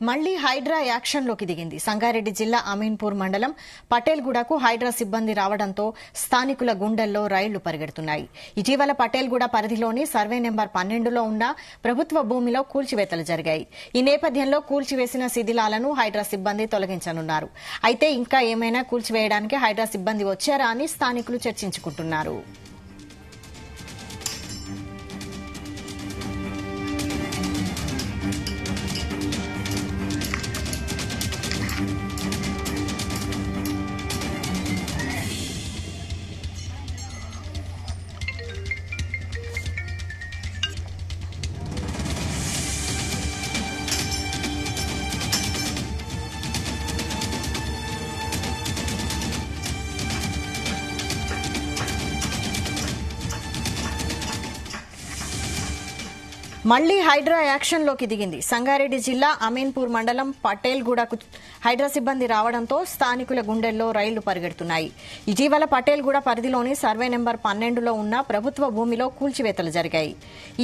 మళ్ళీ హైడ్రా యాక్షన్లోకి దిగింది. సంగారెడ్డి జిల్లా అమీన్పూర్ మండలం పటేల్గూడకు హైడ్రా సిబ్బంది రావడంతో స్థానికుల గుండెల్లో రైళ్ళు పరిగెడుతున్నాయి. ఇటీవల పటేల్గూడ పరిధిలోని సర్వే నెంబర్ పన్నెండులో ఉన్న ప్రభుత్వ భూమిలో కూల్చివేతలు జరిగాయి. ఈ నేపథ్యంలో కూల్చివేసిన శిథిలాలను హైడ్రా సిబ్బంది తొలగించనున్నారు. అయితే ఇంకా ఏమైనా కూల్చివేయడానికి హైడ్రా సిబ్బంది వచ్చారా అని స్థానికులు చర్చించుకుంటున్నారు. మళ్ళీ హైడ్రా యాక్షన్లోకి దిగింది. సంగారెడ్డి జిల్లా అమీన్పూర్ మండలం పటేల్గూడకు హైడ్రా సిబ్బంది రావడంతో స్థానికుల గుండెల్లో రైళ్ళు పరిగెడుతున్నాయి. ఇటీవల పటేల్గూడ పరిధిలోని సర్వే నెంబర్ పన్నెండులో ఉన్న ప్రభుత్వ భూమిలో కూల్చివేతలు జరిగాయి.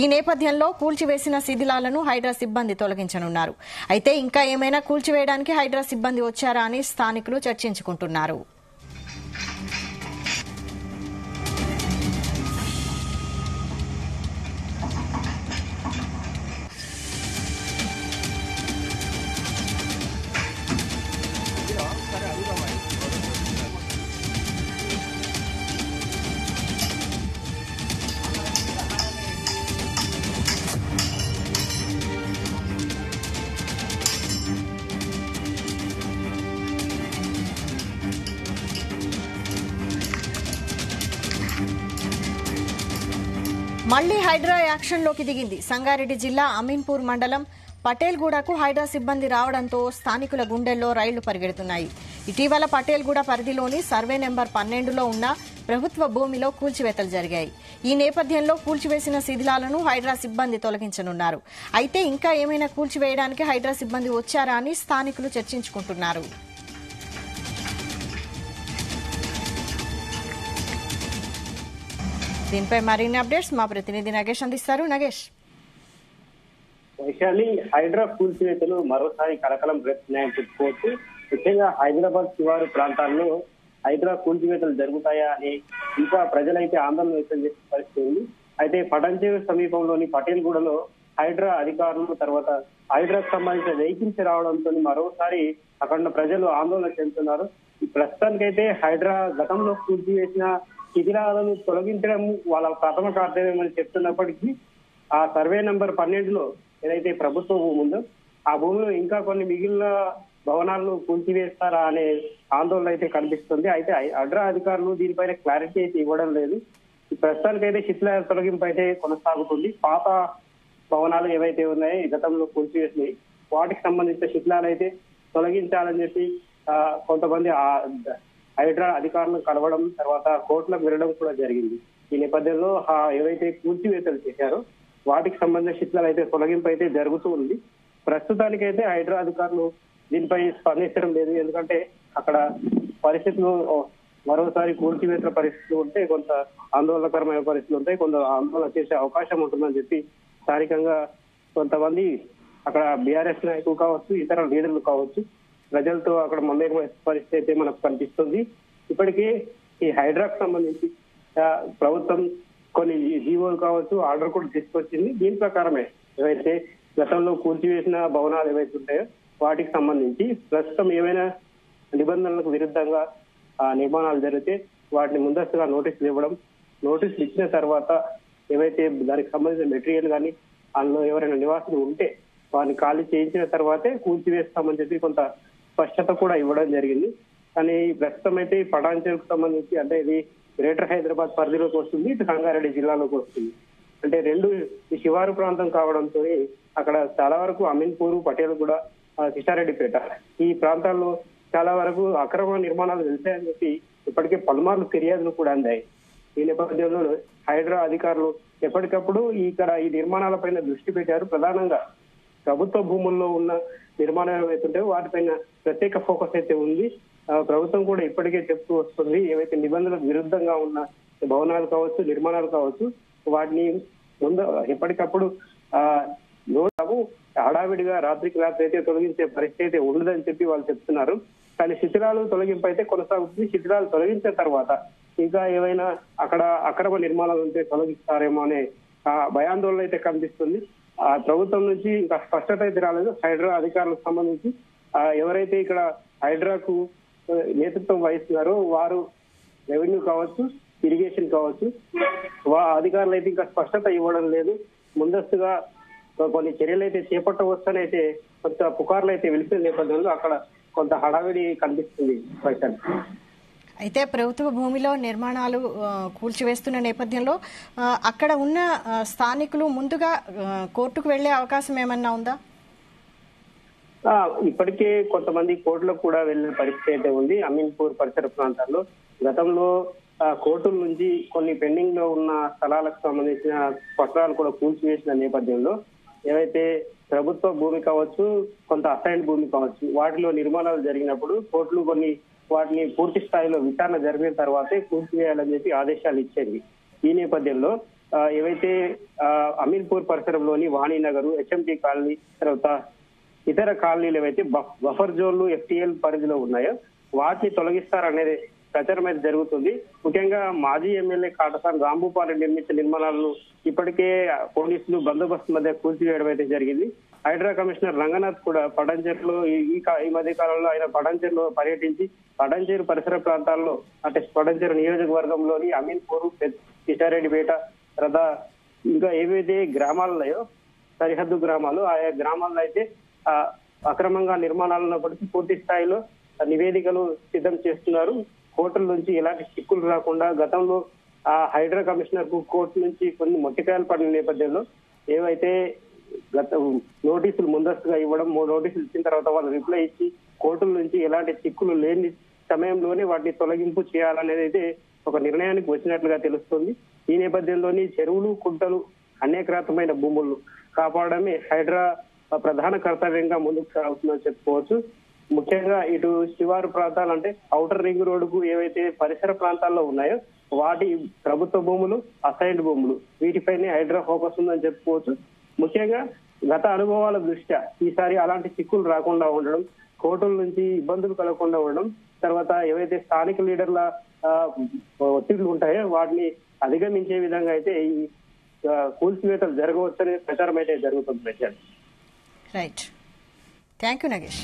ఈ నేపథ్యంలో కూల్చివేసిన శిథిలాలను హైడ్రా సిబ్బంది తొలగించనున్నారు. అయితే ఇంకా ఏమైనా కూల్చివేయడానికి హైడ్రా సిబ్బంది వచ్చారా అని స్థానికులు చర్చించుకుంటున్నారు. మళ్ళీ హైడ్రా యాక్షన్లోకి దిగింది. సంగారెడ్డి జిల్లా అమీన్పూర్ మండలం పటేల్గూడకు హైడ్రా సిబ్బంది రావడంతో స్థానికుల గుండెల్లో రైళ్ళు పరిగెడుతున్నాయి. ఇటీవల పటేల్గూడ పరిధిలోని సర్వే నెంబర్ పన్నెండులో ఉన్న ప్రభుత్వ భూమిలో కూల్చివేతలు జరిగాయి. ఈ నేపథ్యంలో కూల్చివేసిన శిథిలాలను హైడ్రా సిబ్బంది తొలగించనున్నారు. అయితే ఇంకా ఏమైనా కూల్చివేయడానికి హైడ్రా సిబ్బంది వచ్చారా అని స్థానికులు చర్చించుకుంటున్నారు. దీనిపై మరిన్ని అప్డేట్స్ మా ప్రతినిధి నగేష్ అందిస్తారు. నగేష్. వైశాలి హైడ్రా కూల్చివేతలు మరోసారి కలకలం రేపుతున్నాయని చెప్పుకోవచ్చు ముఖ్యంగా హైదరాబాద్ శివారు ప్రాంతాల్లో హైదరా కూల్చివేతలు జరుగుతాయా అని ఇంకా ప్రజలైతే ఆందోళన వ్యక్తం చేసే పరిస్థితి ఉంది. అయితే పటంచేరు సమీపంలోని పటేల్గూడలో హైడ్రా అధికారులు తర్వాత హైడ్రాకు సంబంధించిన వెహికల్స్ రావడంతో మరోసారి అక్కడ ప్రజలు ఆందోళన చెందుతున్నారు. ప్రస్తుతానికైతే హైడ్రా గతంలో కూల్చివేసిన శిథిలాలను తొలగించడం వాళ్ళ ప్రథమ కర్తవ్యం చెప్తున్నప్పటికీ ఆ సర్వే నంబర్ పన్నెండులో ఏదైతే ప్రభుత్వ భూమి ఉందో ఆ భూమిలో ఇంకా కొన్ని మిగిలిన భవనాలను కూల్చివేస్తారా అనే ఆందోళన అయితే కనిపిస్తుంది. అయితే అడ్రా అధికారులు దీనిపైన క్లారిటీ అయితే ఇవ్వడం లేదు. ప్రస్తుతానికైతే శిథిల తొలగింపు అయితే కొనసాగుతుంది. పాత భవనాలు ఏవైతే ఉన్నాయో ఈ గతంలో కూల్చివేసినాయి వాటికి సంబంధించిన శిథిలాలు అయితే తొలగించాలని చెప్పి కొంతమంది ఆ హైడ్రా అధికారులను కలవడం తర్వాత కోర్టులకు వెళ్ళడం కూడా జరిగింది. ఈ నేపథ్యంలో ఆ ఏవైతే కూల్చివేతలు చేశారో వాటికి సంబంధించిన శిథిలాలు అయితే తొలగింపు అయితే జరుగుతూ ఉంది. ప్రస్తుతానికైతే హైడ్రా అధికారులు దీనిపై స్పందించడం లేదు. ఎందుకంటే అక్కడ పరిస్థితులు మరోసారి కూల్చివేతల పరిస్థితులు ఉంటే కొంత ఆందోళనకరమైన పరిస్థితులు ఉంటాయి. కొంత ఆందోళన చేసే అవకాశం ఉంటుందని చెప్పి స్థానికంగా కొంతమంది అక్కడ బీఆర్ఎస్ నాయకులు కావచ్చు ఇతర లీడర్లు కావచ్చు ప్రజలతో అక్కడ మమేకమైన పరిస్థితి అయితే మనకు కనిపిస్తుంది. ఇప్పటికే ఈ హైడ్రాకు సంబంధించి ప్రభుత్వం కొన్ని జీవోలు కావచ్చు ఆర్డర్ కూడా తీసుకొచ్చింది. దీని ప్రకారమే ఏవైతే గతంలో కూల్చివేసిన భవనాలు ఏవైతే ఉంటాయో వాటికి సంబంధించి ప్రస్తుతం ఏమైనా నిబంధనలకు విరుద్ధంగా ఆ నిర్మాణాలు జరిగితే వాటిని ముందస్తుగా నోటీసులు ఇవ్వడం నోటీసులు ఇచ్చిన తర్వాత ఏవైతే దానికి సంబంధించిన మెటీరియల్ కానీ అందులో ఎవరైనా నివాసులు ఉంటే వారిని ఖాళీ చేయించిన తర్వాతే కూల్చివేస్తామని చెప్పి కొంత స్పష్టత కూడా ఇవ్వడం జరిగింది. కానీ ప్రస్తుతం అయితే ఈ పటాన్చెరుకు సంబంధించి అంటే ఇది గ్రేటర్ హైదరాబాద్ పరిధిలోకి వస్తుంది ఇటు సంగారెడ్డి జిల్లాలోకి వస్తుంది. అంటే రెండు శివారు ప్రాంతం కావడంతో అక్కడ చాలా వరకు అమీన్పూర్ పటేల్ కూడా కిషారెడ్డిపేట ఈ ప్రాంతాల్లో చాలా వరకు అక్రమ నిర్మాణాలు వెళ్తాయని చెప్పి ఇప్పటికే పలుమార్లు ఫిర్యాదులు కూడా అందాయి. ఈ నేపథ్యంలో హైడ్రా అధికారులు ఎప్పటికప్పుడు ఇక్కడ ఈ నిర్మాణాలపైన దృష్టి పెట్టారు. ప్రధానంగా ప్రభుత్వ భూముల్లో ఉన్న నిర్మాణాలు ఏవైతుంటే వాటిపైన ప్రత్యేక ఫోకస్ అయితే ఉంది. ప్రభుత్వం కూడా ఇప్పటికే చెప్తూ వస్తుంది ఏవైతే నిబంధనలకు విరుద్ధంగా ఉన్న భవనాలు కావచ్చు నిర్మాణాలు కావచ్చు వాటిని ముందు ఎప్పటికప్పుడు ఆ నోటాము హడావిడిగా రాత్రికి రాత్రి అయితే తొలగించే పరిస్థితి అయితే ఉండదని చెప్పి వాళ్ళు చెప్తున్నారు. కానీ శిథిలాలు తొలగింపు అయితే కొనసాగుతుంది. శిథిలాలు తొలగించిన తర్వాత ఇంకా ఏవైనా అక్కడ అక్రమ నిర్మాణాలు ఉంటే తొలగిస్తారేమో అనే భయాందోళన అయితే కనిపిస్తుంది. ఆ ప్రభుత్వం నుంచి ఇంకా స్పష్టత అయితే రాలేదు. హైడ్రా అధికారులకు సంబంధించి ఎవరైతే ఇక్కడ హైడ్రాకు నేతృత్వం వహిస్తున్నారో వారు రెవెన్యూ కావచ్చు ఇరిగేషన్ కావచ్చు వా అధికారులు అయితే ఇంకా స్పష్టత ఇవ్వడం లేదు. ముందస్తుగా కొన్ని చర్యలు అయితే చేపట్టవచ్చనైతే కొంత పుకార్లు అయితే వెలిసిన నేపథ్యంలో అక్కడ కొంత హడావిడి కనిపిస్తుంది. ప్రశాంత్ అయితే ప్రభుత్వ భూమిలో నిర్మాణాలు కూల్చివేస్తున్న నేపథ్యంలో అక్కడ ఉన్న స్థానికులు ముందుగా కోర్టుకు వెళ్ళే అవకాశం ఏమన్నా ఉందా? ఇప్పటికే కొంతమంది కోర్టులకు కూడా వెళ్ళిన పరిస్థితి అయితే ఉంది. అమీన్పూర్ పరిసర ప్రాంతాల్లో గతంలో కోర్టుల నుంచి కొన్ని పెండింగ్లో ఉన్న స్థలాలకు సంబంధించిన పత్రాలు కూడా కూల్చివేసిన నేపథ్యంలో ఏవైతే ప్రభుత్వ భూమి కావచ్చు కొంత అసైన్ భూమి కావచ్చు వాటిలో నిర్మాణాలు జరిగినప్పుడు కోర్టులు కొన్ని వాటిని పూర్తి స్థాయిలో విచారణ జరిగిన తర్వాతే కూల్చివేయాలని చెప్పి ఆదేశాలు ఇచ్చింది. ఈ నేపథ్యంలో ఏవైతే ఆ, పరిసరంలోని వాణినగర్ హెచ్ఎంటీ కాలనీ తర్వాత ఇతర కాలనీలు ఏవైతే బఫర్ జోన్లు ఎఫ్టీఎల్ పరిధిలో ఉన్నాయో వాటిని తొలగిస్తారనేది ప్రచారం అయితే జరుగుతుంది. ముఖ్యంగా మాజీ ఎమ్మెల్యే కాటసాన్ రాంభూపాల్ నిర్మించిన నిర్మాణాలను ఇప్పటికే పోలీసులు బందోబస్తు మధ్య కూల్చివేయడం అయితే జరిగింది. హైడ్రా కమిషనర్ రంగనాథ్ కూడా పడంచేరులో ఈ- ఈ మధ్య కాలంలో ఆయన పడంచెర్లో పర్యటించి పడంచేరు పరిసర ప్రాంతాల్లో అంటే పడంచేరు నియోజకవర్గంలోని అమీన్పూర్ కిషారెడ్డిపేట రథా ఇంకా ఏవైతే గ్రామాలు ఉన్నాయో సరిహద్దు గ్రామాలు ఆయా గ్రామాల్లో అయితే అక్రమంగా నిర్మాణాలు ఉన్నప్పటికీ పూర్తి స్థాయిలో నివేదికలు సిద్ధం చేస్తున్నారు. కోర్టుల నుంచి ఎలాంటి చిక్కులు రాకుండా గతంలో ఆ హైడ్రా కమిషనర్కు కోర్టు నుంచి కొన్ని మొట్టికాయలు పడిన నేపథ్యంలో ఏవైతే గత నోటీసులు ముందస్తుగా ఇవ్వడం మూడు నోటీసులు ఇచ్చిన తర్వాత వాళ్ళు రిప్లై ఇచ్చి కోర్టుల నుంచి ఎలాంటి చిక్కులు లేని సమయంలోనే వాటిని తొలగింపు చేయాలనేది అయితే ఒక నిర్ణయానికి వచ్చినట్లుగా తెలుస్తుంది. ఈ నేపథ్యంలోని చెరువులు కుంటలు అనేకరకమైన భూములు కాపాడమే హైడ్రా ప్రధాన కర్తవ్యంగా ముందుకు సాగుతుందని చెప్పుకోవచ్చు. ముఖ్యంగా ఇటు శివారు ప్రాంతాలు అంటే ఔటర్ రింగ్ రోడ్డుకు ఏవైతే పరిసర ప్రాంతాల్లో ఉన్నాయో వాటి ప్రభుత్వ భూములు అసైన్డ్ భూములు వీటిపైనే హైడ్రా ఫోకస్ ఉందని చెప్పుకోవచ్చు. ముఖ్యంగా గత అనుభవాల దృష్ట్యా ఈసారి అలాంటి చిక్కులు రాకుండా ఉండడం కోర్టుల నుంచి ఇబ్బందులు కలగకుండా ఉండడం తర్వాత ఏవైతే స్థానిక లీడర్ల ఆ, ఒత్తిళ్ళు ఉంటాయో వాటిని అధిగమించే విధంగా అయితే ఈ కూల్చివేతలు జరగవచ్చనే ప్రచారం అయితే జరుగుతుంది ప్రచారం రైట్ థ్యాంక్ యూ నగేష్